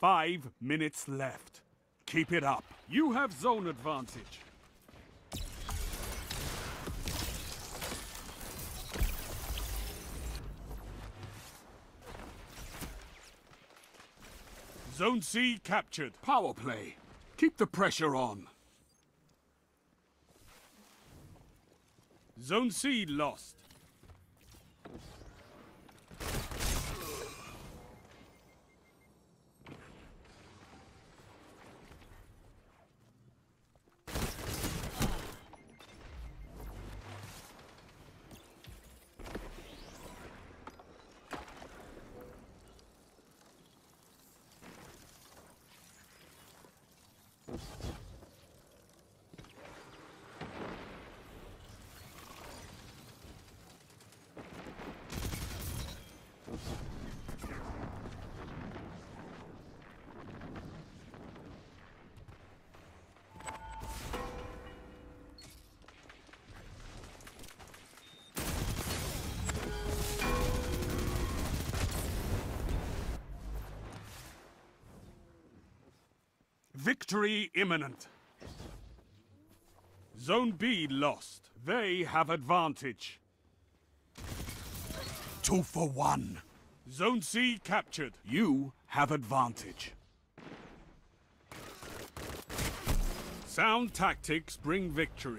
Five minutes left. Keep it up. You have zone advantage. Zone C captured. Power play. Keep the pressure on. Zone C lost. Victory imminent. Zone B lost. They have advantage. Two for one. Zone C captured. You have advantage. Sound tactics bring victory.